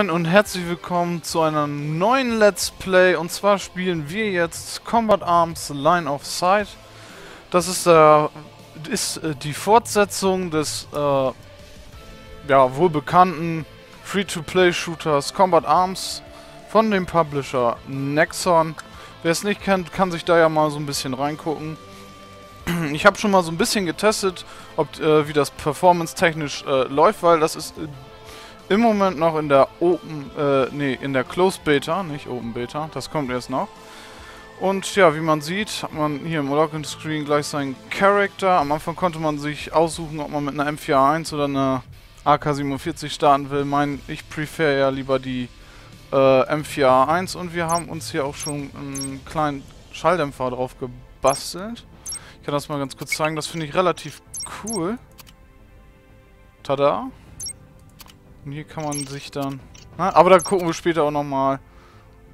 Moin und herzlich willkommen zu einer neuen Let's Play. Und zwar spielen wir jetzt Combat Arms Line of Sight. Das ist, äh, ist äh, die Fortsetzung des äh, ja, wohl bekannten Free-to-Play-Shooters Combat Arms von dem Publisher Nexon. Wer es nicht kennt, kann sich da ja mal so ein bisschen reingucken. Ich habe schon mal so ein bisschen getestet, ob äh, wie das performance-technisch äh, läuft, weil das ist äh, im Moment noch in der Open, äh, nee, in der Closed Beta, nicht Open Beta, das kommt erst noch. Und ja, wie man sieht, hat man hier im Login Screen gleich seinen Charakter. Am Anfang konnte man sich aussuchen, ob man mit einer M4A1 oder einer AK-47 starten will. Mein, ich prefer ja lieber die äh, M4A1 und wir haben uns hier auch schon einen kleinen Schalldämpfer drauf gebastelt. Ich kann das mal ganz kurz zeigen, das finde ich relativ cool. Tada! Und hier kann man sich dann... Na, aber da gucken wir später auch nochmal...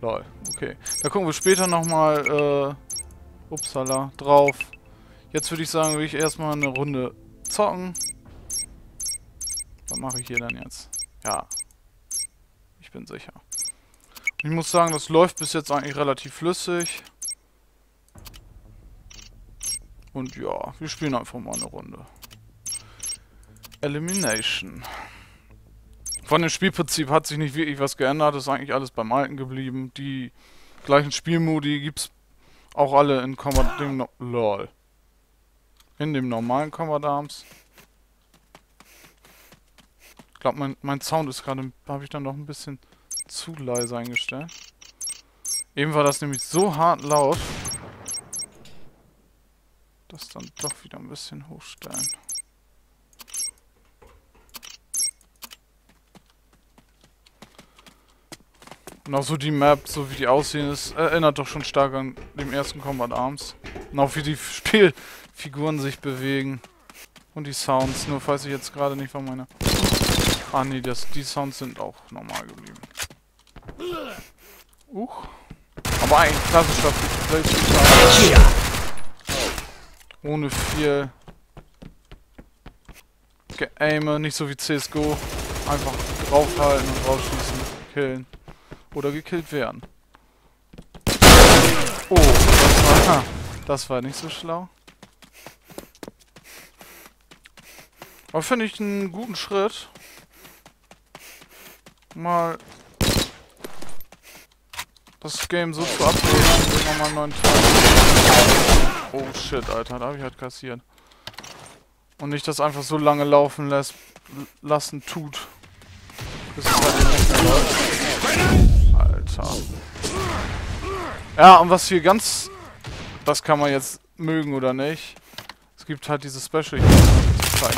Lol, okay. Da gucken wir später nochmal, äh... Upsala, drauf. Jetzt würde ich sagen, will ich erstmal eine Runde zocken. Was mache ich hier denn jetzt? Ja. Ich bin sicher. Ich muss sagen, das läuft bis jetzt eigentlich relativ flüssig. Und ja, wir spielen einfach mal eine Runde. Elimination. Von dem Spielprinzip hat sich nicht wirklich was geändert. Ist eigentlich alles beim Alten geblieben. Die gleichen Spielmodi gibt es auch alle in Combat... Dem no LOL. In dem normalen Combat Arms. Ich glaube, mein, mein Sound ist gerade... Habe ich dann noch ein bisschen zu leise eingestellt. Eben war das nämlich so hart laut. Das dann doch wieder ein bisschen hochstellen. Und auch so die Map, so wie die aussehen, ist, erinnert doch schon stark an dem ersten Combat Arms. Und auch wie die Spielfiguren sich bewegen. Und die Sounds, nur falls ich jetzt gerade nicht von meiner... Ah nee, das, die Sounds sind auch normal geblieben. Uch. Aber eigentlich klassischer Play Ohne viel Geaime, nicht so wie CSGO. Einfach draufhalten und rausschießen, killen oder gekillt werden. Oh, das war, das war nicht so schlau. Aber finde ich einen guten Schritt. Mal das Game so zu updaten, indem man mal einen neuen Teil. Oh shit, Alter, da habe ich halt kassiert. Und nicht das einfach so lange laufen lässt, lassen tut. Bis es halt nicht mehr läuft. Alter. Ja, und was hier ganz... Das kann man jetzt mögen oder nicht. Es gibt halt diese Special... Ja.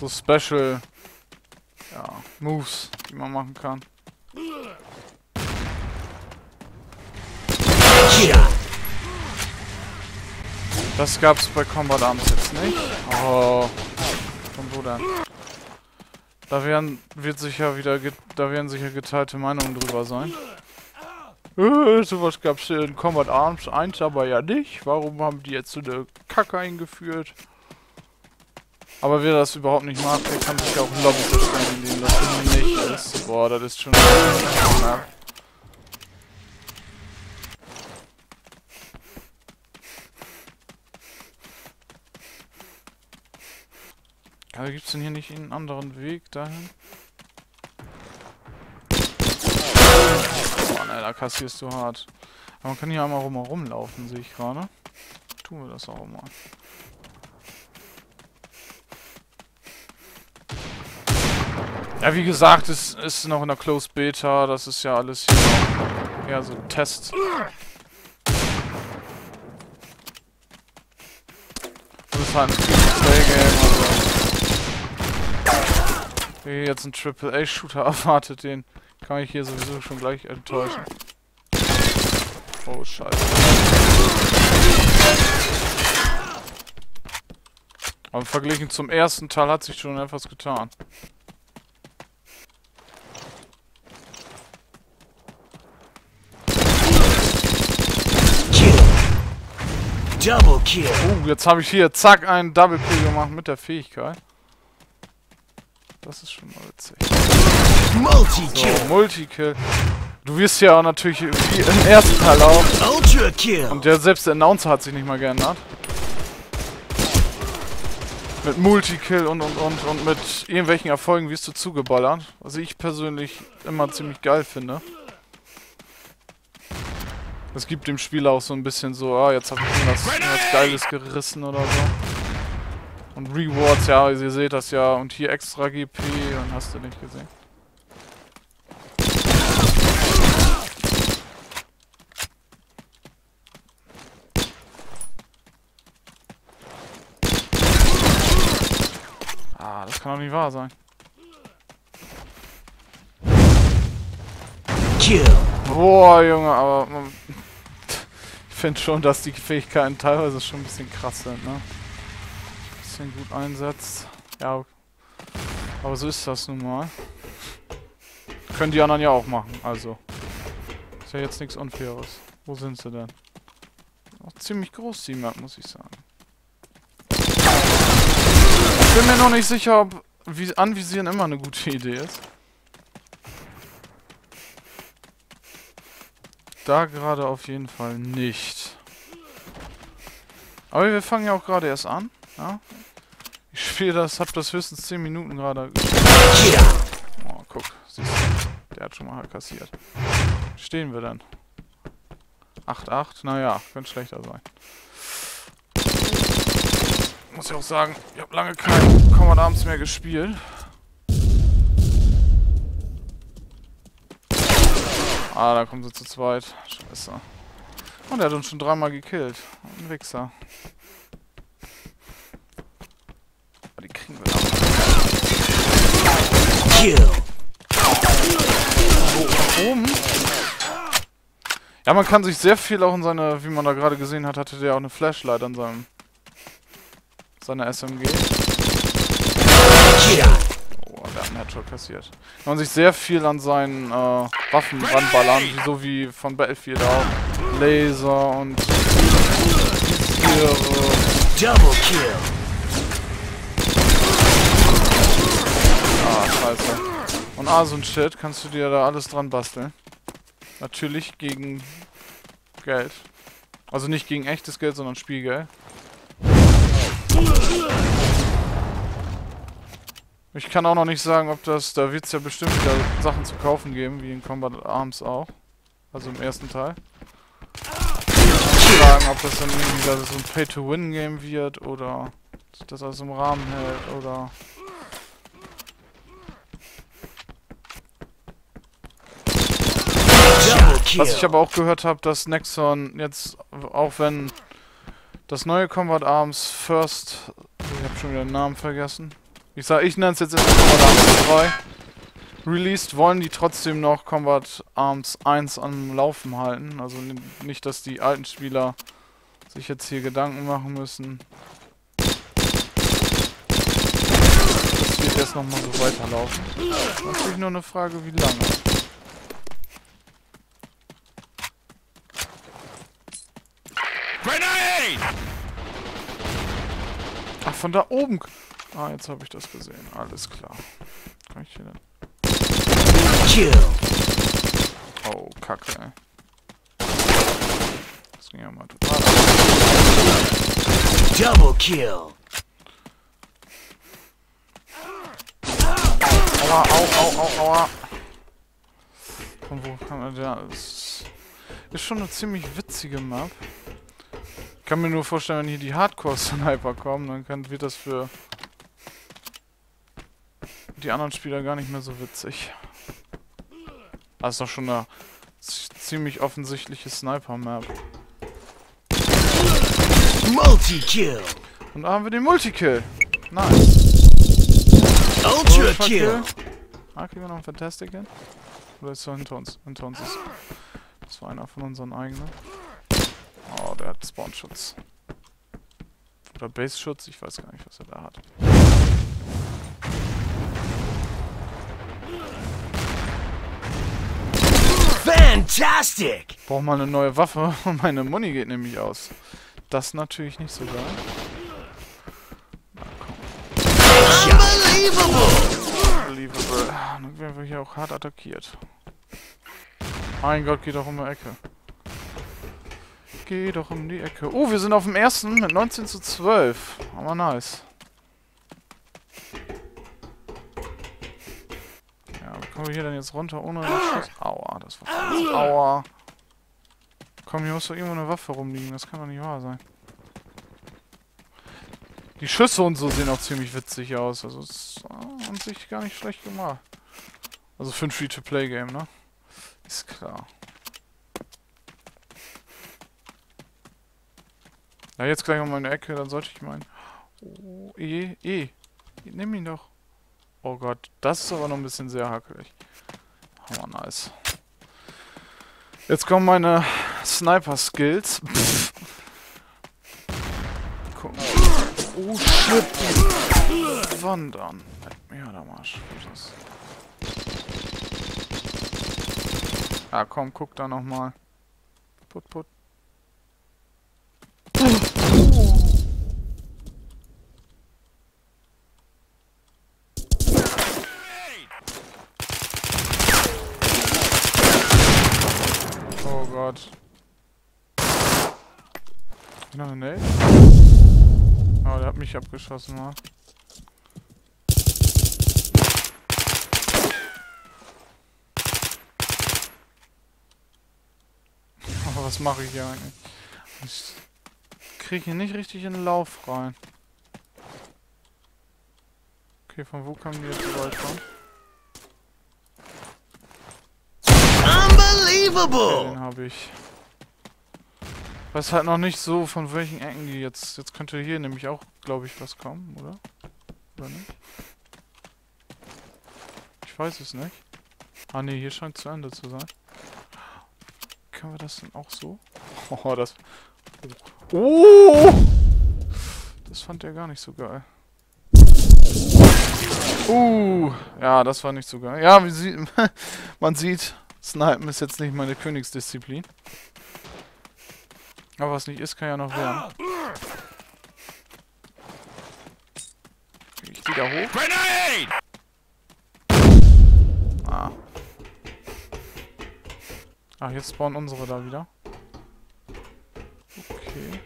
So Special... Ja, Moves, die man machen kann. Das gab's bei Combat Arms jetzt nicht. Oh. Von wo denn? Da werden, wird sicher wieder, da werden sicher geteilte Meinungen drüber sein. Äh, sowas gab's in Combat Arms 1 aber ja nicht. Warum haben die jetzt so eine Kacke eingeführt? Aber wer das überhaupt nicht mag, der kann sich auch Lobby verstehen, in denen das nicht ist. Boah, das ist schon... Aber gibt es denn hier nicht einen anderen Weg dahin? Oh ne, da kassierst du hart. Aber man kann hier einmal rum laufen, sehe ich gerade. Tun wir das auch mal. Ja, wie gesagt, es ist noch in der Closed Beta. Das ist ja alles hier eher so ein Test. Das ist halt ein Play-Game, Wer jetzt einen Triple-A-Shooter erwartet, den kann ich hier sowieso schon gleich enttäuschen. Oh, scheiße. Aber verglichen zum ersten Teil hat sich schon etwas getan. Double Kill. Uh, jetzt habe ich hier zack einen Double Kill gemacht mit der Fähigkeit. Das ist schon mal witzig. Multi-Kill. So, Multikill. Du wirst ja auch natürlich wie im ersten Teil auch. Ultra-Kill. Und der, selbst der Announcer hat sich nicht mal geändert. Mit Multikill und und und und mit irgendwelchen Erfolgen wirst du zugeballert. Was ich persönlich immer ziemlich geil finde. Das gibt dem Spieler auch so ein bisschen so, ah, jetzt habe ich irgendwas, irgendwas Geiles gerissen oder so. Und Rewards, ja, ihr seht das ja. Und hier extra GP und hast du nicht gesehen. Ah, das kann doch nicht wahr sein. Boah, Junge, aber man, ich finde schon, dass die Fähigkeiten teilweise schon ein bisschen krass sind, ne? Bisschen gut einsetzt. Ja, aber so ist das nun mal. Können die anderen ja auch machen, also. Ist ja jetzt nichts Unfaires. Wo sind sie denn? Auch ziemlich groß, die Map, muss ich sagen. Ich bin mir noch nicht sicher, ob Anvisieren immer eine gute Idee ist. Da gerade auf jeden Fall nicht. Aber wir fangen ja auch gerade erst an. Ja? Ich spiele das, hab das höchstens 10 Minuten gerade. Oh, guck. Siehst du. Der hat schon mal kassiert. Stehen wir denn? 8-8? Naja, könnte schlechter sein. Muss ich auch sagen, ich habe lange kein Command Arms mehr gespielt. Ah, da kommen sie zu zweit. Scheiße. Und er hat uns schon dreimal gekillt. Ein Wichser. Aber die kriegen wir. Kill. oben. Ja, man kann sich sehr viel auch in seine, wie man da gerade gesehen hat, hatte der auch eine Flashlight an seinem seiner SMG. Oh, der hat einen Headshot kassiert. Kann man sich sehr viel an seinen äh, Waffen ranballern, so wie von Battlefield auch. Laser und. Double kill. Ah, scheiße. Und ah, so ein Shit kannst du dir da alles dran basteln. Natürlich gegen Geld. Also nicht gegen echtes Geld, sondern Spielgeld. Ich kann auch noch nicht sagen, ob das, da wird es ja bestimmt wieder Sachen zu kaufen geben, wie in Combat Arms auch. Also im ersten Teil. Fragen, ob das dann irgendwie so ein Pay-to-Win-Game wird oder sich das im Rahmen hält oder Double kill. Was ich aber auch gehört habe, dass Nexon jetzt, auch wenn das neue Combat Arms First, ich habe schon wieder den Namen vergessen. Ich sag, ich nenne es jetzt erstmal Combat Arms 3. Released wollen die trotzdem noch Combat Arms 1 am Laufen halten. Also nicht, dass die alten Spieler sich jetzt hier Gedanken machen müssen. Das wird jetzt nochmal so weiterlaufen. Natürlich nur eine Frage, wie lange. Von da oben. Ah, jetzt habe ich das gesehen. Alles klar. Kann ich hier denn? Oh, Kacke, ey. Das ging ja mal total. Double kill. Aua, au, au, au, aua. Von wo kam er? Das ist schon eine ziemlich witzige Map. Ich kann mir nur vorstellen, wenn hier die Hardcore-Sniper kommen, dann kann, wird das für die anderen Spieler gar nicht mehr so witzig. Das ist doch schon eine ziemlich offensichtliche Sniper-Map. Multi-kill. Und da haben wir den Multikill. Nice. Ultra Ultra kill. Ah, kriegen wir noch einen Fantastic hin? Oder ist er hinter uns? Hinter uns ist. Das war einer von unseren eigenen. Der hat Spawnschutz. Oder Base-Schutz, ich weiß gar nicht, was er da hat. Fantastic. Brauch mal eine neue Waffe und meine Muni geht nämlich aus. Das natürlich nicht so geil. Na komm, Unbelievable. unbelievable. Eine werden wir hier auch hart attackiert. Mein Gott, geh doch um die Ecke. Geh doch um die Ecke. Oh, wir sind auf dem ersten mit 19 zu 12. Aber nice. Ja, wie kommen wir hier denn jetzt runter ohne den Schuss? Aua, das war falsch. Aua. Komm, hier muss doch irgendwo eine Waffe rumliegen. Das kann doch nicht wahr sein. Die Schüsse und so sehen auch ziemlich witzig aus. Also, ist an sich gar nicht schlecht gemacht. Also für ein Free-to-Play-Game, ne? Ist klar. Ja, jetzt gleich um meine Ecke, dann sollte ich meinen... Oh, E, E. Nimm ihn doch. Oh Gott, das ist aber noch ein bisschen sehr hakelig. Hammer nice. Jetzt kommen meine Sniper-Skills. Gucken. Oh shit. Wandern. Ja, der Marsch. Ah, komm, guck da nochmal. Put, put. Oh Gott. Noch eine Nate? Oh, der hat mich abgeschossen, wa? Aber was mache ich hier eigentlich? Ich kriege hier nicht richtig in den Lauf rein. Okay, von wo kam die jetzt so weit von? Okay, Unbelievable! den habe ich. Weiß halt noch nicht so, von welchen Ecken die jetzt... Jetzt könnte hier nämlich auch, glaube ich, was kommen, oder? Oder nicht? Ich weiß es nicht. Ah ne, hier scheint zu Ende zu sein. Können wir das denn auch so? Oh, das... Oh! Das fand er gar nicht so geil. Uh, ja, das war nicht so geil. Ja, man sieht, Snipen ist jetzt nicht meine Königsdisziplin. Aber was nicht ist, kann ja noch werden. Ich wieder hoch. Grenade! Ah. Ach, jetzt spawnen unsere da wieder. Okay.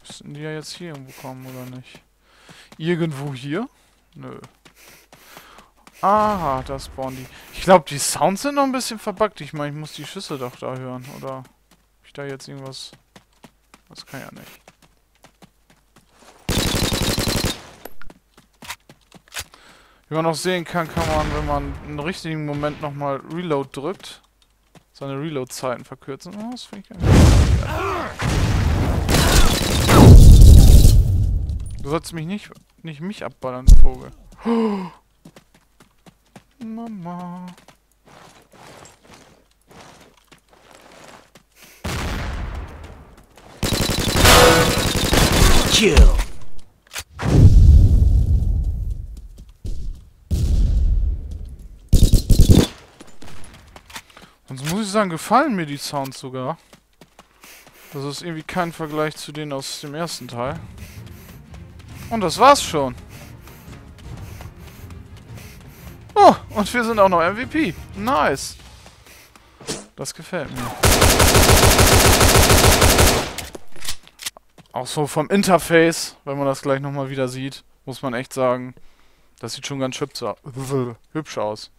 Müssten die ja jetzt hier irgendwo kommen, oder nicht? Irgendwo hier? Nö. Aha, da spawnen die. Ich glaube, die Sounds sind noch ein bisschen verbuggt. Ich meine, ich muss die Schüsse doch da hören. Oder hab ich da jetzt irgendwas... Das kann ja nicht. Wie man auch sehen kann, kann man, wenn man einen richtigen Moment nochmal Reload drückt, seine Reload-Zeiten verkürzen. Oh, das finde ich geil. Du sollst mich nicht, nicht mich abballern, Vogel. Mama. Kill! Sonst muss ich sagen, gefallen mir die Sounds sogar. Das ist irgendwie kein Vergleich zu denen aus dem ersten Teil. Und das war's schon. Und wir sind auch noch MVP. Nice. Das gefällt mir. Auch so vom Interface, wenn man das gleich nochmal wieder sieht, muss man echt sagen, das sieht schon ganz hübsch au- hübsch aus.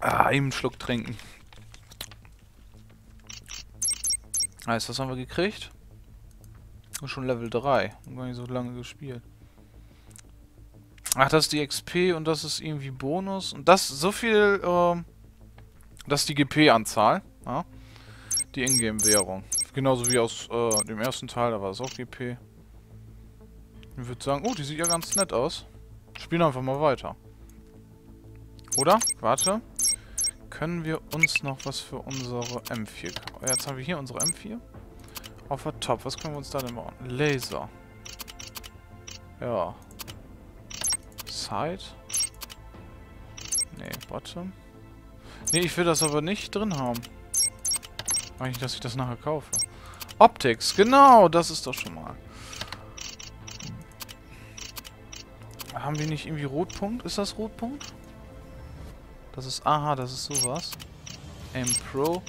Ah, eben einen Schluck trinken. Nice, was haben wir gekriegt? Schon Level 3. Haben Gar nicht so lange gespielt. Ach, das ist die XP und das ist irgendwie Bonus. Und das, so viel, ähm, das ist die GP-Anzahl. Ja? Die Ingame-Währung. Genauso wie aus äh, dem ersten Teil, da war es auch GP. Ich würde sagen, oh, die sieht ja ganz nett aus. Spielen einfach mal weiter. Oder? Warte. Können wir uns noch was für unsere M4... kaufen? Jetzt haben wir hier unsere M4. Auf der Top. Was können wir uns da denn bauen? Laser. Ja. Side. Nee, Bottom. Nee, ich will das aber nicht drin haben. Eigentlich, dass ich das nachher kaufe. Optics, genau, das ist doch schon mal. Haben wir nicht irgendwie Rotpunkt? Ist das Rotpunkt? Das ist, aha, das ist sowas. Aim Pro.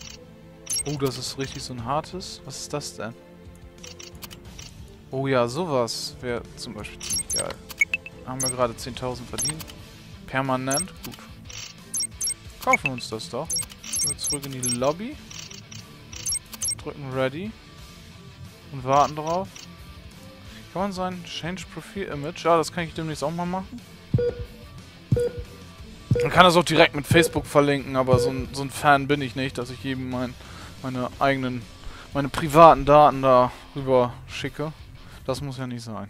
Oh, das ist richtig so ein hartes. Was ist das denn? Oh ja, sowas wäre zum Beispiel ziemlich geil. Haben wir gerade 10.000 verdient. Permanent, gut. Kaufen wir uns das doch. Wir zurück in die Lobby. Drücken Ready. Und warten drauf. Kann man sein Change Profile Image? Ja, das kann ich demnächst auch mal machen. Man kann das auch direkt mit Facebook verlinken, aber so ein, so ein Fan bin ich nicht, dass ich jedem mein, meine eigenen, meine privaten Daten da rüber schicke. Das muss ja nicht sein.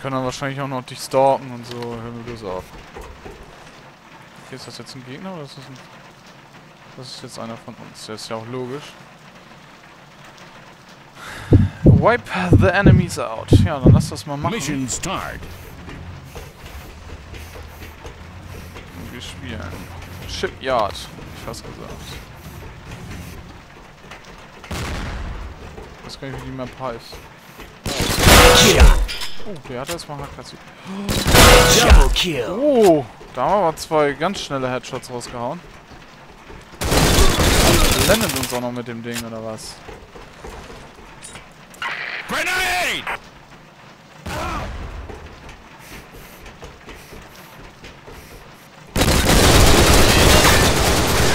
Können dann wahrscheinlich auch noch dich stalken und so. Hör mir bloß auf. Okay, ist das jetzt ein Gegner oder ist das ein... Das ist jetzt einer von uns. Der ist ja auch logisch. Wipe the enemies out. Ja, dann lass das mal machen. Mission start. Und wir spielen. Shipyard, fast gesagt. Ich weiß gar nicht, wie die Map heißt. Oh, der hat erstmal Hakatsu. Oh, da haben wir aber zwei ganz schnelle Headshots rausgehauen. Blendet uns auch noch mit dem Ding, oder was? Grenade!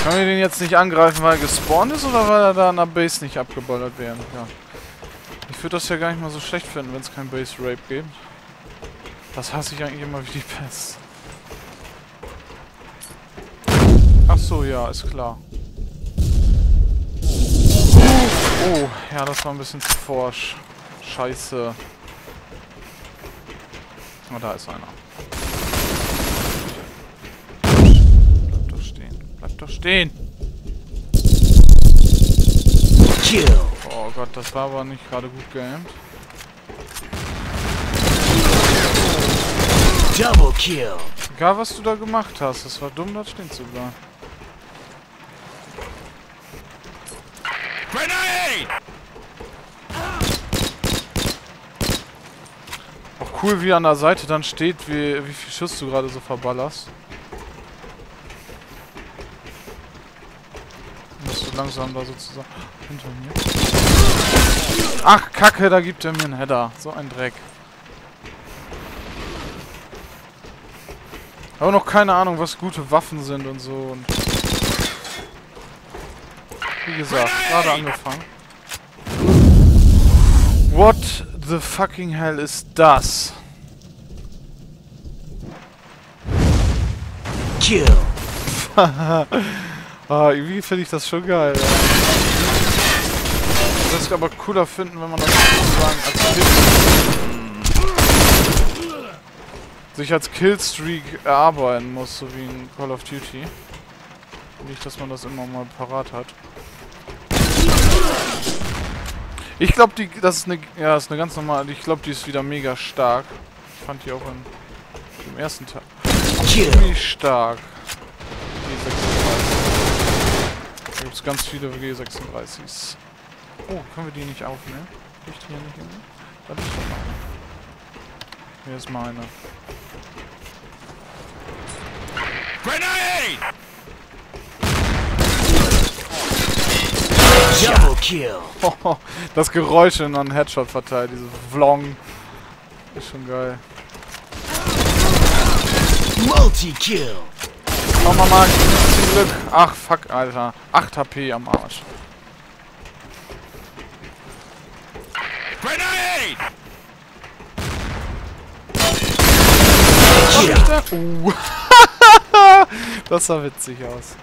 Können wir den jetzt nicht angreifen, weil er gespawnt ist oder weil er da an der Base nicht abgeballert werden? Ja. Ich würde das ja gar nicht mal so schlecht finden, wenn es kein Base Rape gibt. Das hasse ich eigentlich immer wie die Pest. Ach so, ja, ist klar. Oh, ja, das war ein bisschen zu forsch. Scheiße. Oh, da ist einer. Bleib doch stehen. Bleib doch stehen. Oh Gott, das war aber nicht gerade gut geaimt. Double kill. Egal, was du da gemacht hast, es war dumm, da stehen zu bleiben. Grenade! Auch cool, wie an der Seite dann steht, wie, wie viel Schuss du gerade so verballerst. Musst du langsam da sozusagen... Hinter mir. Ach, Kacke, da gibt er mir einen Header. So ein Dreck. Aber noch keine Ahnung, was gute Waffen sind und so. Und wie gesagt, gerade angefangen. What the fucking hell ist das? Kill. ah, irgendwie finde ich das schon geil. Ja. Das ist aber cooler finden, wenn man das sozusagen als Kill sich als Killstreak erarbeiten muss, so wie in Call of Duty. Nicht, dass man das immer mal parat hat. Ich glaube, die, das ist eine, ja, ist eine ganz normale. Ich glaube, die ist wieder mega stark. Ich fand die auch in, im ersten Teil ziemlich stark. G36. Da gibt es ganz viele G36s. Oh, können wir die nicht aufnehmen? Liegt hier nicht irgendwie? Da liegt doch eine. Hier ist meine. Grenade! Double kill. das Geräusch, man einen Headshot verteilt, diese Vlong. Ist schon geil. Multi-kill. Komm mal, zum Glück. Ach, fuck, Alter. 8 HP am Arsch. Grenade! Uh. das sah witzig aus.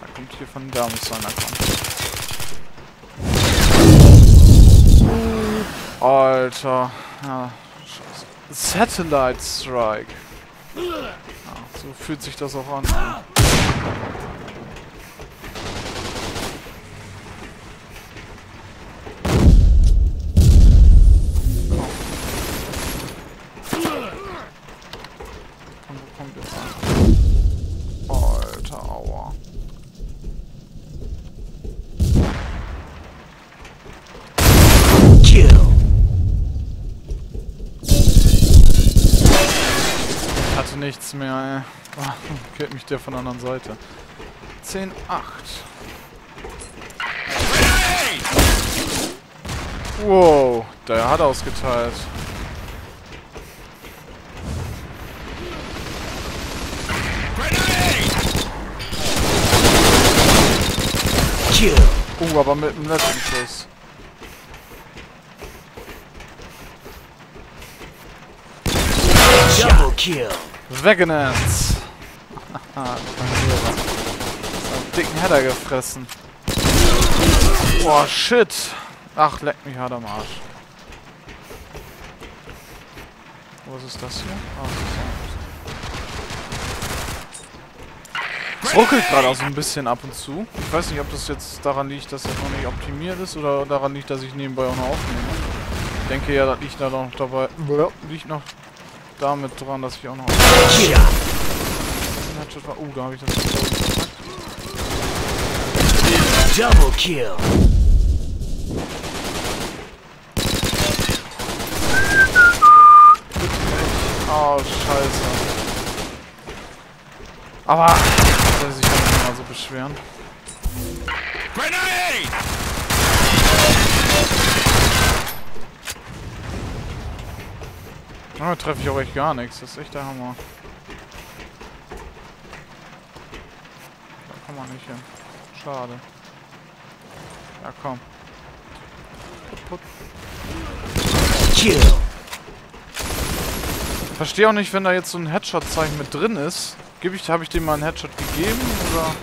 Da kommt hier von da muss einer kommen. Alter. Ja. Satellite Strike. Ja, so fühlt sich das auch an. Nichts mehr, ey. Ah, Killt mich der von der anderen Seite. 10, 8. Wow, der hat ausgeteilt. Oh, aber mit dem letzten Schuss. Double kill. Veganants. Haha. Einen dicken Header gefressen. Boah, shit. Ach, leck mich hart am Arsch. Was ist das hier? Ah, das ist Es ruckelt gerade auch so ein bisschen ab und zu. Ich weiß nicht, ob das jetzt daran liegt, dass das noch nicht optimiert ist oder daran liegt, dass ich nebenbei auch noch aufnehme. Ich denke ja, das liegt da noch dabei. Liegt noch damit dran, dass ich auch noch war. Oh, da habe ich das. Double kill. Oh, scheiße. Aber soll sich doch nicht mal so beschweren. Grenade. Da treffe ich auch echt gar nichts. Das ist echt der Hammer. Da kann man nicht hin. Schade. Ja, komm. Put, put. Kill. Verstehe auch nicht, wenn da jetzt so ein Headshot-Zeichen mit drin ist. Gebe ich, habe ich dem mal einen Headshot gegeben oder?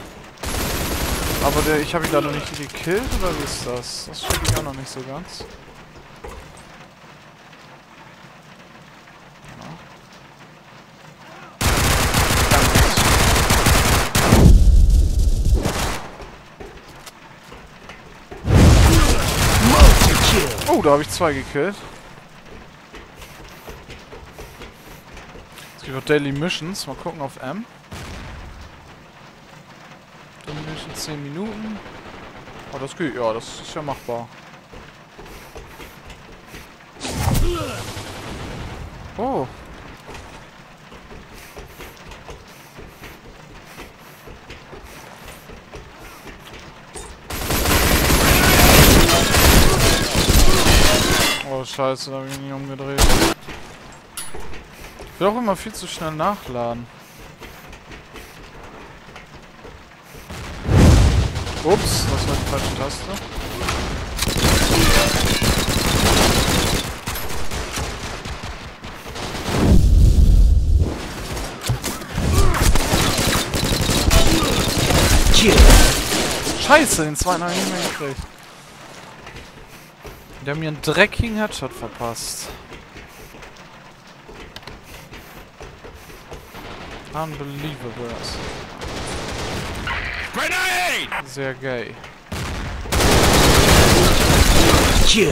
Aber der, ich habe ihn da noch nicht gekillt oder wie ist das? Das check ich auch noch nicht so ganz. Multi-kill. Da habe ich zwei gekillt. Es gibt auch Daily Missions. Mal gucken auf M. Daily Mission 10 Minuten. Oh, das geht. Ja, das ist ja machbar. Oh. Scheiße, da habe ich mich nicht umgedreht. Ich will auch immer viel zu schnell nachladen. Ups, das war die falsche Taste. Scheiße, den zweiten habe ich nicht mehr gekriegt. Der hat mir einen dreckigen Headshot verpasst. Unbelievable. Grenade. Sehr gay. Kill.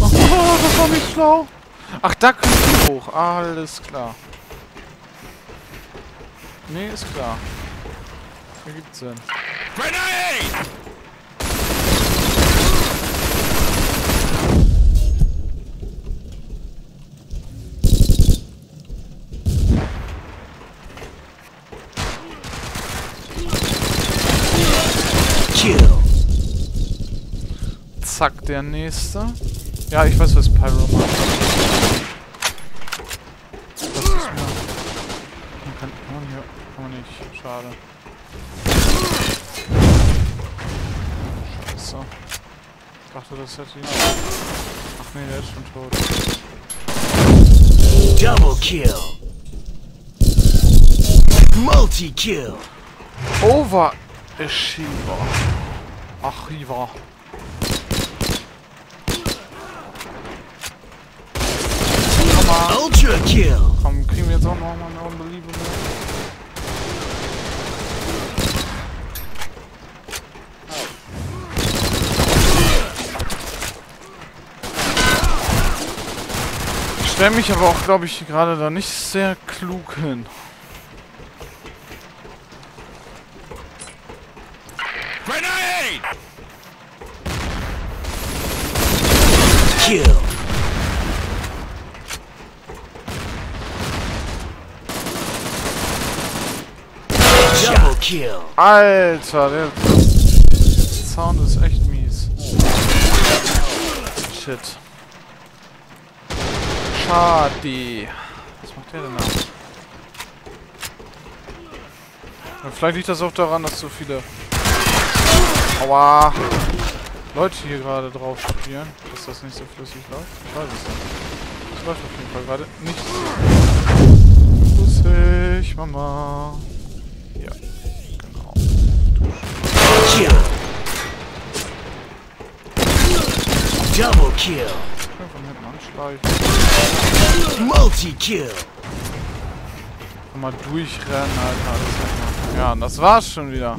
Oh, das war nicht schlau. Ach, da kommt die hoch. Alles klar. Nee, ist klar. Ergibt Sinn. Grenade. Kill. Zack, der nächste. Ja, ich weiß, was Pyro macht. Das ist mir... Man kann... Oh, hier kann man nicht. Schade. Scheiße. Ich dachte, das hätte ihn... Ach nee, der ist schon tot. Double kill. Multi-kill. Over Achiever. Achiever. Ultra kill. Komm, kriegen wir jetzt auch noch mal eine Unbelievable. Stelle mich aber auch, glaube ich, gerade da nicht sehr klug hin. Grenade. kill. Double kill. Alter, der Sound ist echt mies. Shit. Schade. Was macht der denn da? Vielleicht liegt das auch daran, dass so viele Aua. Leute hier gerade drauf spielen, dass das nicht so flüssig läuft. Ich weiß es nicht. Es läuft auf jeden Fall gerade nicht so flüssig, Mama. Ja, genau. Double kill. Multi-kill. Mal durchrennen, Alter. Das ja, und das war's schon wieder.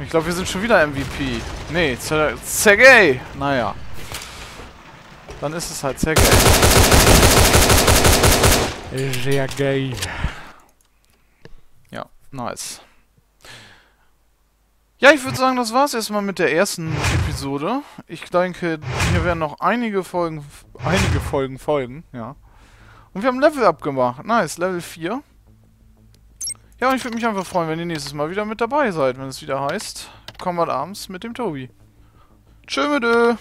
Ich glaube, wir sind schon wieder MVP. Nee, Sergei. Naja. Dann ist es halt Sergei. Sergei. Ja, nice. Ja, ich würde sagen, das war's erstmal mit der ersten Episode. Ich denke, hier werden noch einige Folgen, einige Folgen folgen, ja. Und wir haben Level up gemacht. Nice, Level 4. Ja, und ich würde mich einfach freuen, wenn ihr nächstes Mal wieder mit dabei seid, wenn es wieder heißt Combat Arms mit dem Tobi. Tschö mit Ö.